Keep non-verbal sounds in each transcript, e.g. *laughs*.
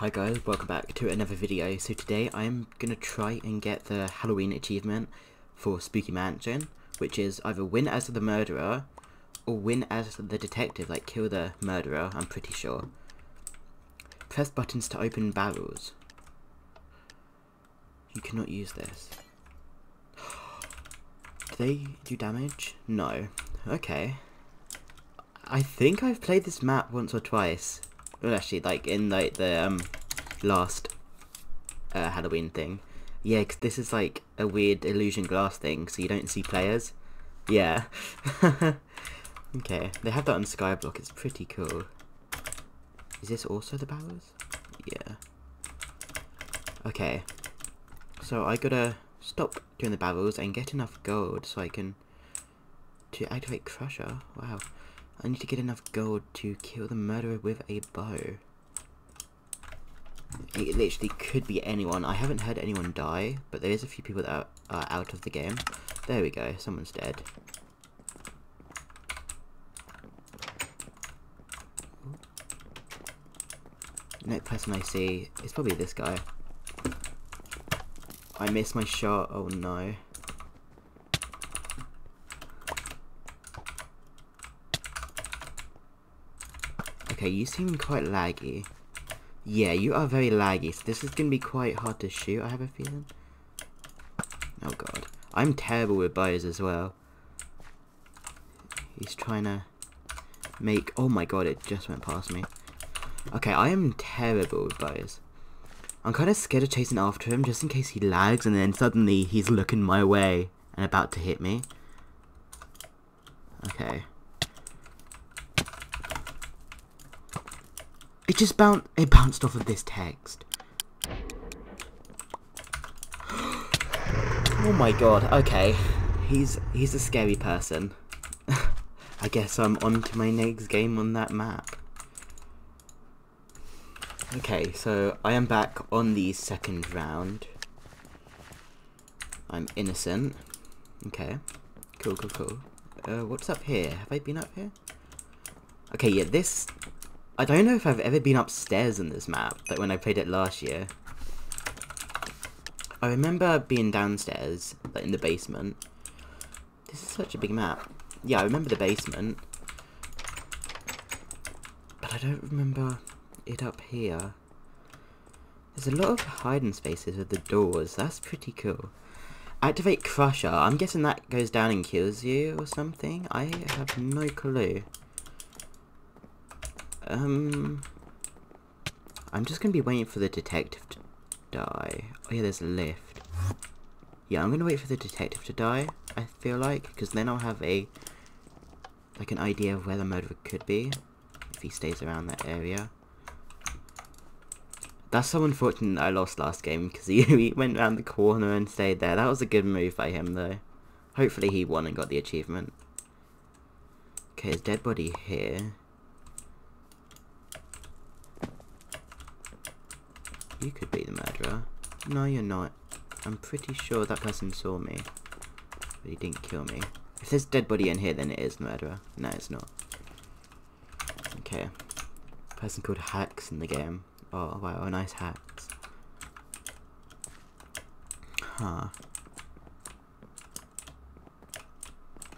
Hi guys, welcome back to another video. So today I'm gonna try and get the Halloween achievement for Spooky Mansion, which is either win as the murderer or win as the detective, like kill the murderer, I'm pretty sure. Press buttons to open barrels. You cannot use this. *gasps* Do they do damage? No. Okay. I think I've played this map once or twice. Well, actually, like in like the um last uh, Halloween thing. Yeah, cause this is like a weird illusion glass thing, so you don't see players. Yeah. *laughs* okay, they have that on Skyblock. It's pretty cool. Is this also the barrels? Yeah. Okay. So I gotta stop doing the barrels and get enough gold so I can to activate Crusher. Wow. I need to get enough gold to kill the murderer with a bow. It literally could be anyone. I haven't heard anyone die, but there is a few people that are, out of the game. There we go, someone's dead. Next person I see is probably this guy. I missed my shot, oh no. Okay, you seem quite laggy. Yeah, you are very laggy, so this is going to be quite hard to shoot, I have a feeling. Oh god. I'm terrible with bows as well. He's trying to make... Oh my god, it just went past me. Okay, I am terrible with bows. I'm kind of scared of chasing after him just in case he lags and then suddenly he's looking my way and about to hit me. Okay. It just bounced. It bounced off of this text. *gasps* oh my god. Okay, he's he's a scary person. *laughs* I guess I'm on to my next game on that map. Okay, so I am back on the second round. I'm innocent. Okay. Cool, cool, cool. Uh, what's up here? Have I been up here? Okay, yeah, this I don't know if I've ever been upstairs in this map, like when I played it last year. I remember being downstairs, like in the basement. This is such a big map. Yeah, I remember the basement. But I don't remember it up here. There's a lot of hiding spaces with the doors. That's pretty cool. Activate Crusher. I'm guessing that goes down and kills you or something. I have no clue. Um, I'm just going to be waiting for the detective to die. Oh yeah, there's a lift. Yeah, I'm going to wait for the detective to die, I feel like, because then I'll have a, like an idea of where the murderer could be, if he stays around that area. That's so unfortunate I lost last game, because he, *laughs* he went around the corner and stayed there. That was a good move by him, though. Hopefully he won and got the achievement. Okay, his dead body here. You could be the murderer. No, you're not. I'm pretty sure that person saw me. But he didn't kill me. If there's dead body in here, then it is the murderer. No, it's not. Okay. Person called Hacks in the game. Oh, wow, nice Hacks. Huh.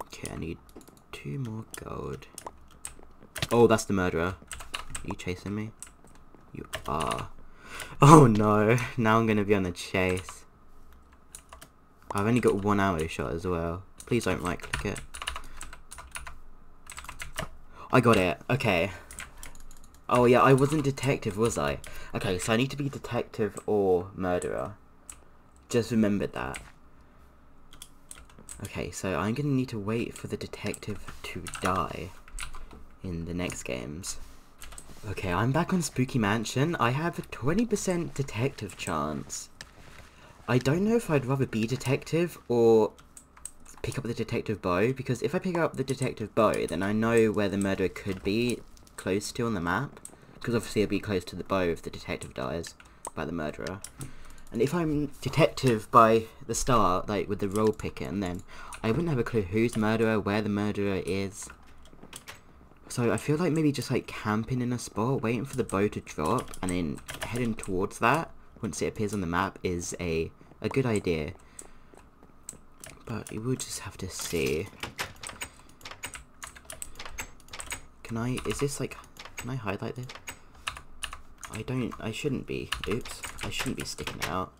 Okay, I need two more gold. Oh, that's the murderer. Are you chasing me? You are. Oh no, now I'm gonna be on the chase. I've only got one arrow shot as well. Please don't right click it. I got it, okay. Oh yeah, I wasn't detective, was I? Okay, so I need to be detective or murderer. Just remembered that. Okay, so I'm gonna need to wait for the detective to die in the next games. Okay, I'm back on Spooky Mansion. I have a 20% detective chance. I don't know if I'd rather be detective or pick up the detective bow, because if I pick up the detective bow, then I know where the murderer could be close to on the map. Because obviously it'll be close to the bow if the detective dies by the murderer. And if I'm detective by the start, like with the role picking, then I wouldn't have a clue who's murderer, where the murderer is. So I feel like maybe just like camping in a spot, waiting for the bow to drop, and then heading towards that once it appears on the map is a a good idea. But we will just have to see. Can I? Is this like? Can I highlight this? I don't. I shouldn't be. Oops. I shouldn't be sticking out.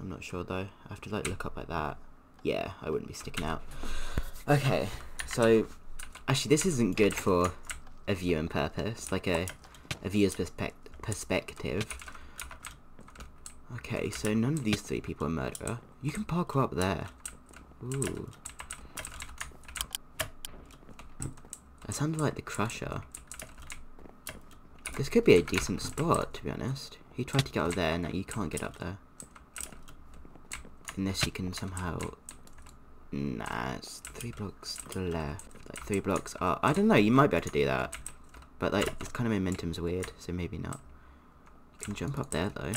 I'm not sure though. I have to like look up like that. Yeah, I wouldn't be sticking out. Okay, so actually this isn't good for a viewing purpose, like a a viewer's perspec perspective. Okay, so none of these three people are murderer. You can park up there. Ooh. That sounded like the Crusher. This could be a decent spot, to be honest. He tried to get up there, now you can't get up there. Unless you can somehow... Nah, it's three blocks to the left. Like, three blocks up. I don't know, you might be able to do that. But, like, this kind of momentum's weird, so maybe not. You can jump up there, though.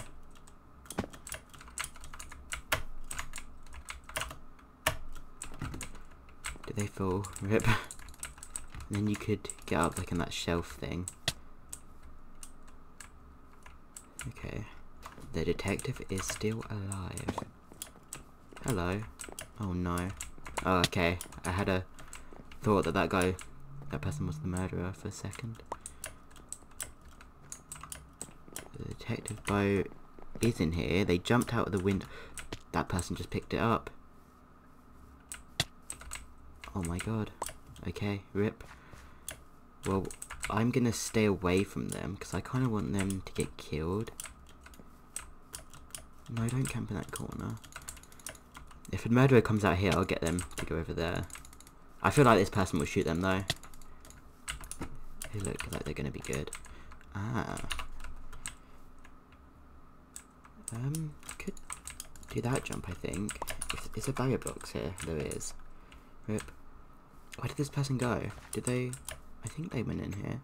Do they fall? *laughs* Rip. and then you could get up, like, in that shelf thing. Okay. The detective is still alive. Hello. Oh no. Oh, okay. I had a thought that that guy, that person was the murderer for a second. The detective boat is in here. They jumped out of the window. That person just picked it up. Oh my god. Okay, rip. Well, I'm gonna stay away from them because I kind of want them to get killed. No, don't camp in that corner. If a murderer comes out here, I'll get them to go over there. I feel like this person will shoot them though. They look like they're gonna be good. Ah. Um, could do that jump, I think. Is, is there barrier blocks here? There is. Rip. Where did this person go? Did they... I think they went in here.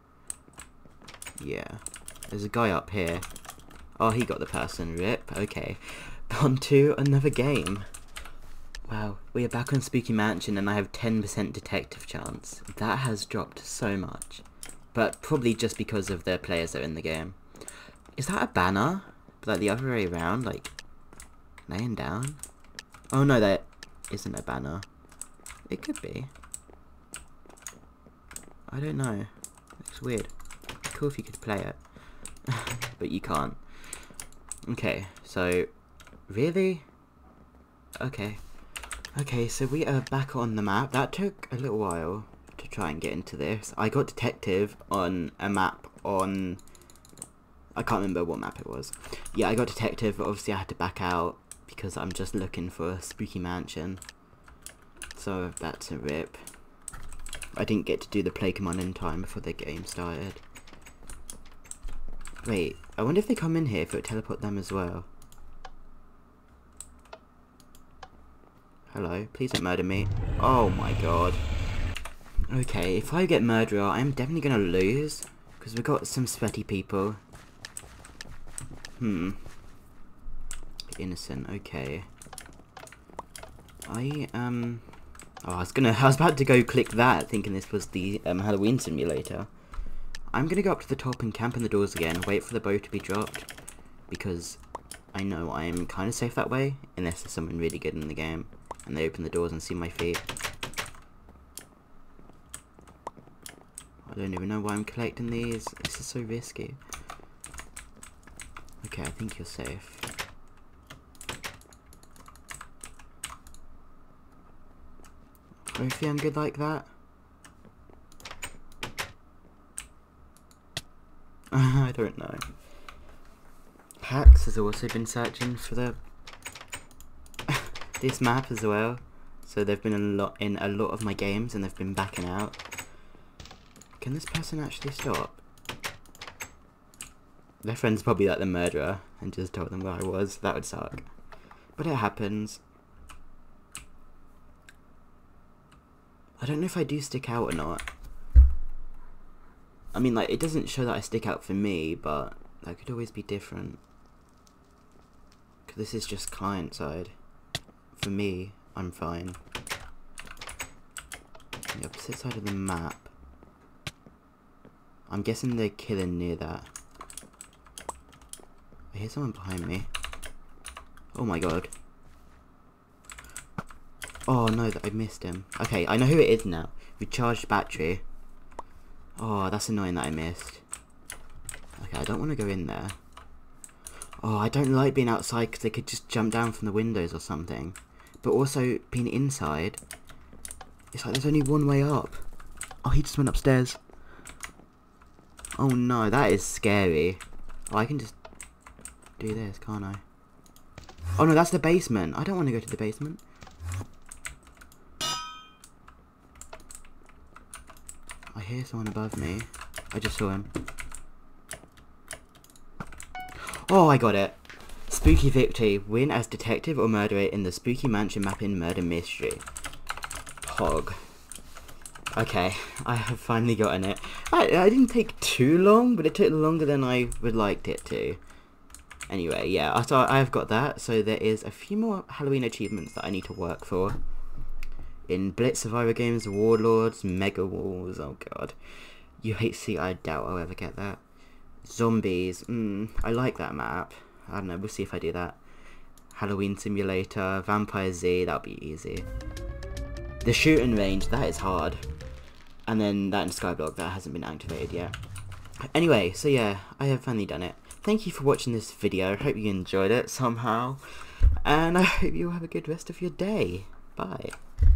Yeah. There's a guy up here. Oh, he got the person. Rip. Okay. *laughs* On to another game. Wow, we are back on Spooky Mansion and I have 10% detective chance. That has dropped so much. But probably just because of the players that are in the game. Is that a banner? Like the other way around? Like, laying down? Oh no, that isn't a banner. It could be. I don't know. It's weird. Cool if you could play it. *laughs* but you can't. Okay, so... Really? Okay. Okay, so we are back on the map. That took a little while to try and get into this. I got detective on a map on... I can't remember what map it was. Yeah, I got detective, but obviously I had to back out because I'm just looking for a spooky mansion. So that's a rip. I didn't get to do the command in time before the game started. Wait, I wonder if they come in here if it would teleport them as well. Hello, please don't murder me. Oh my god. Okay, if I get murderer, I'm definitely gonna lose. Because we've got some sweaty people. Hmm. Innocent, okay. I, um... Oh, I was gonna, I was about to go click that, thinking this was the um, Halloween simulator. I'm gonna go up to the top and camp in the doors again, wait for the bow to be dropped, because I know I'm kind of safe that way, unless there's someone really good in the game, and they open the doors and see my feet. I don't even know why I'm collecting these, this is so risky. Okay, I think you're safe. Hopefully I'm good like that. *laughs* I don't know. Hacks has also been searching for the this map as well. So they've been a lot in a lot of my games and they've been backing out. Can this person actually stop? Their friend's probably like the murderer and just told them where I was. That would suck. But it happens. I don't know if I do stick out or not. I mean, like, it doesn't show that I stick out for me, but that could always be different. Because this is just client side. For me, I'm fine. The opposite side of the map. I'm guessing they're killing near that. I hear someone behind me. Oh my god. Oh no, I missed him. Okay, I know who it is now. Recharged battery. Oh, that's annoying that I missed. Okay, I don't want to go in there. Oh, I don't like being outside because they could just jump down from the windows or something. But also, being inside, it's like there's only one way up. Oh, he just went upstairs. Oh no, that is scary. Oh, I can just do this, can't I? Oh no, that's the basement. I don't want to go to the basement. I hear someone above me. I just saw him. Oh, I got it. Spooky victory. Win as detective or murderer in the Spooky Mansion mapping murder mystery. Pog. Okay, I have finally gotten it. I, I didn't take too long, but it took longer than I would liked it to. Anyway, yeah, so I've got that. So there is a few more Halloween achievements that I need to work for. In Blitz Survival Games, Warlords, Mega Walls, oh god. UHC, I doubt I'll ever get that. Zombies, mm, I like that map. I don't know, we'll see if I do that. Halloween Simulator, Vampire Z, that'll be easy. The shooting range, that is hard. And then that in Skyblock, that hasn't been activated yet. Anyway, so yeah, I have finally done it. Thank you for watching this video, I hope you enjoyed it somehow. And I hope you have a good rest of your day. Bye.